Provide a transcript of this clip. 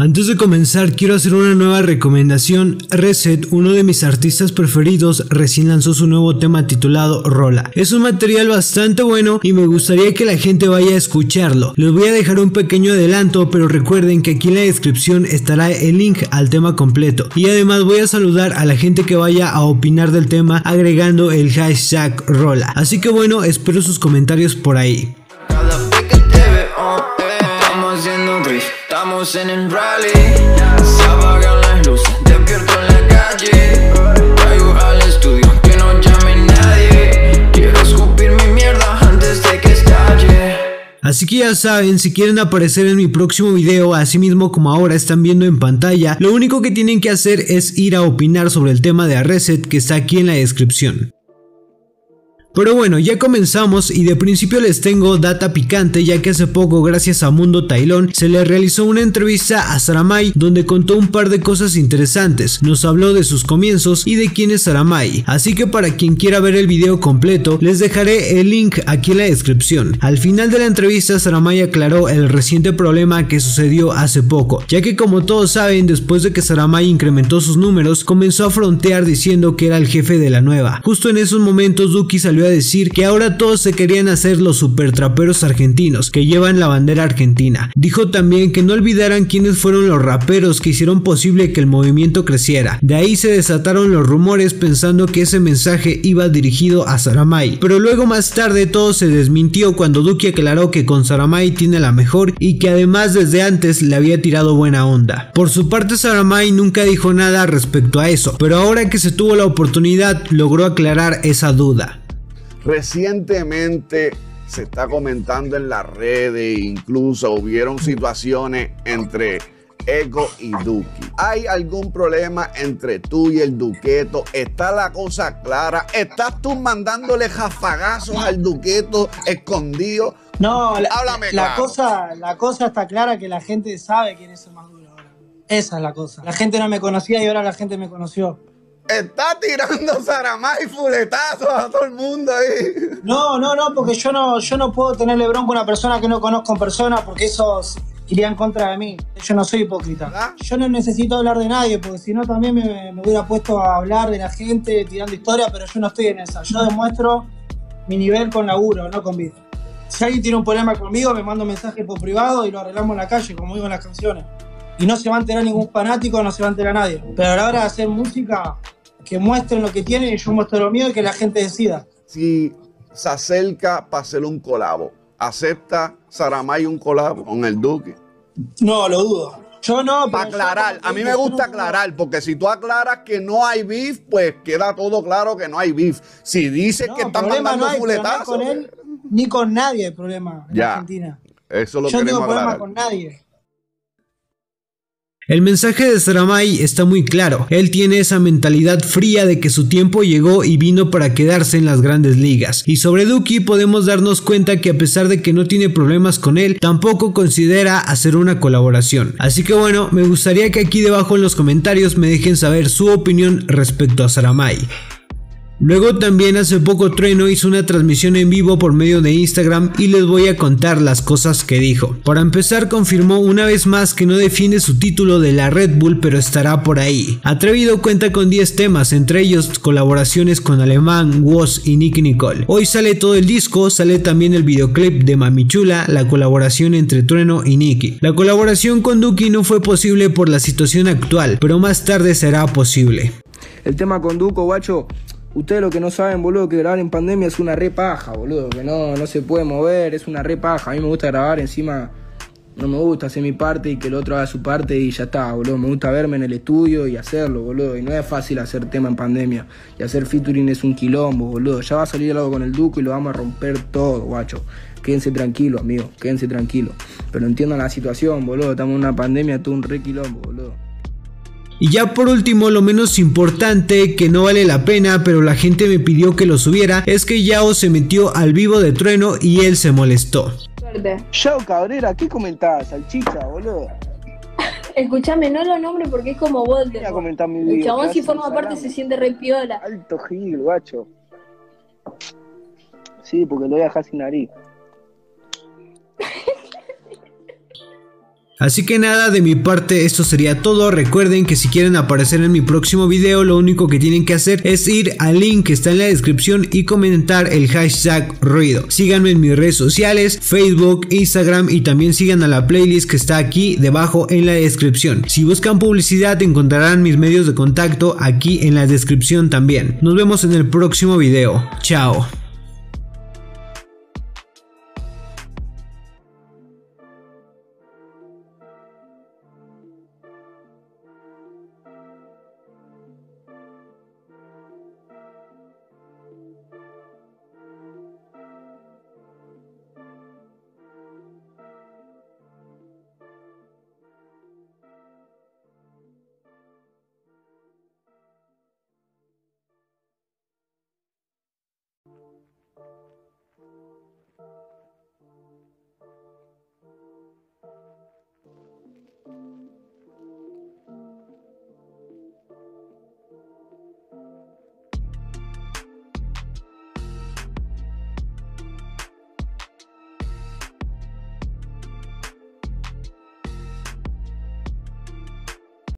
Antes de comenzar quiero hacer una nueva recomendación. Reset, uno de mis artistas preferidos, recién lanzó su nuevo tema titulado Rola. Es un material bastante bueno y me gustaría que la gente vaya a escucharlo. Les voy a dejar un pequeño adelanto, pero recuerden que aquí en la descripción estará el link al tema completo. Y además voy a saludar a la gente que vaya a opinar del tema agregando el hashtag Rola. Así que bueno, espero sus comentarios por ahí. Así que ya saben, si quieren aparecer en mi próximo video, así mismo como ahora están viendo en pantalla, lo único que tienen que hacer es ir a opinar sobre el tema de Arreset que está aquí en la descripción. Pero bueno, ya comenzamos y de principio les tengo data picante ya que hace poco gracias a Mundo Tailón se le realizó una entrevista a Saramay donde contó un par de cosas interesantes, nos habló de sus comienzos y de quién es Saramay, así que para quien quiera ver el video completo les dejaré el link aquí en la descripción. Al final de la entrevista Saramay aclaró el reciente problema que sucedió hace poco, ya que como todos saben después de que Saramay incrementó sus números comenzó a frontear diciendo que era el jefe de la nueva. Justo en esos momentos Duki salió a decir que ahora todos se querían hacer los super traperos argentinos que llevan la bandera argentina. Dijo también que no olvidaran quiénes fueron los raperos que hicieron posible que el movimiento creciera. De ahí se desataron los rumores pensando que ese mensaje iba dirigido a Saramay. Pero luego más tarde todo se desmintió cuando Duki aclaró que con Saramay tiene la mejor y que además desde antes le había tirado buena onda. Por su parte Saramay nunca dijo nada respecto a eso, pero ahora que se tuvo la oportunidad logró aclarar esa duda. Recientemente se está comentando en las redes, incluso hubieron situaciones entre Ego y Duki. ¿Hay algún problema entre tú y el Duqueto? ¿Está la cosa clara? ¿Estás tú mandándole jafagazos al Duqueto escondido? No, Háblame la, cosa, la cosa está clara que la gente sabe quién es el más duro ahora. Esa es la cosa. La gente no me conocía y ahora la gente me conoció está tirando y fuletazos a todo el mundo ahí. No, no, no, porque yo no, yo no puedo tenerle bronca a una persona que no conozco en persona porque eso iría en contra de mí. Yo no soy hipócrita. Yo no necesito hablar de nadie porque si no también me, hubiera puesto a hablar de la gente tirando historia, pero yo no estoy en esa. Yo demuestro mi nivel con laburo, no con vida. Si alguien tiene un problema conmigo, me manda un mensaje por privado y lo arreglamos en la calle, como digo en las canciones. Y no se va a enterar ningún fanático, no se va a enterar nadie. pero a la hora de hacer música, que muestren lo que tienen y yo muestro lo mío y que la gente decida. Si se acerca para hacer un colabo, ¿acepta Saramay un colabo con el Duque? No, lo dudo. Yo no. Para aclarar, a mí me gusta aclarar, porque si tú aclaras que no hay beef, pues queda todo claro que no hay beef. Si dices que están mandando no fuletazos. con él ni con nadie el problema en Argentina. Eso lo Yo no tengo problema con nadie. El mensaje de Saramay está muy claro, él tiene esa mentalidad fría de que su tiempo llegó y vino para quedarse en las grandes ligas. Y sobre Duki podemos darnos cuenta que a pesar de que no tiene problemas con él, tampoco considera hacer una colaboración. Así que bueno, me gustaría que aquí debajo en los comentarios me dejen saber su opinión respecto a Saramay. Luego también hace poco Trueno hizo una transmisión en vivo por medio de Instagram y les voy a contar las cosas que dijo. Para empezar confirmó una vez más que no defiende su título de la Red Bull pero estará por ahí. Atrevido cuenta con 10 temas, entre ellos colaboraciones con Alemán, Woz y Nicky Nicole. Hoy sale todo el disco, sale también el videoclip de Mamichula, la colaboración entre Trueno y Nicky. La colaboración con Duki no fue posible por la situación actual, pero más tarde será posible. El tema con Duco, guacho, Ustedes lo que no saben, boludo, que grabar en pandemia es una re paja, boludo. Que no, no se puede mover, es una re paja. A mí me gusta grabar encima. No me gusta hacer mi parte y que el otro haga su parte y ya está, boludo. Me gusta verme en el estudio y hacerlo, boludo. Y no es fácil hacer tema en pandemia. Y hacer featuring es un quilombo, boludo. Ya va a salir algo con el Duco y lo vamos a romper todo, guacho. Quédense tranquilos, amigo. Quédense tranquilos. Pero entiendan la situación, boludo. Estamos en una pandemia, todo un re quilombo, boludo. Y ya por último, lo menos importante, que no vale la pena, pero la gente me pidió que lo subiera, es que Yao se metió al vivo de trueno y él se molestó. Yao Cabrera, ¿qué comentás? Salchicha, boludo. Escuchame, no lo nombre porque es como video. El chabón si forma parte se siente re piola. Alto Gil, guacho. Sí, porque lo voy a dejar sin nariz. Así que nada, de mi parte esto sería todo. Recuerden que si quieren aparecer en mi próximo video, lo único que tienen que hacer es ir al link que está en la descripción y comentar el hashtag ruido. Síganme en mis redes sociales, Facebook, Instagram y también sigan a la playlist que está aquí debajo en la descripción. Si buscan publicidad encontrarán mis medios de contacto aquí en la descripción también. Nos vemos en el próximo video. Chao.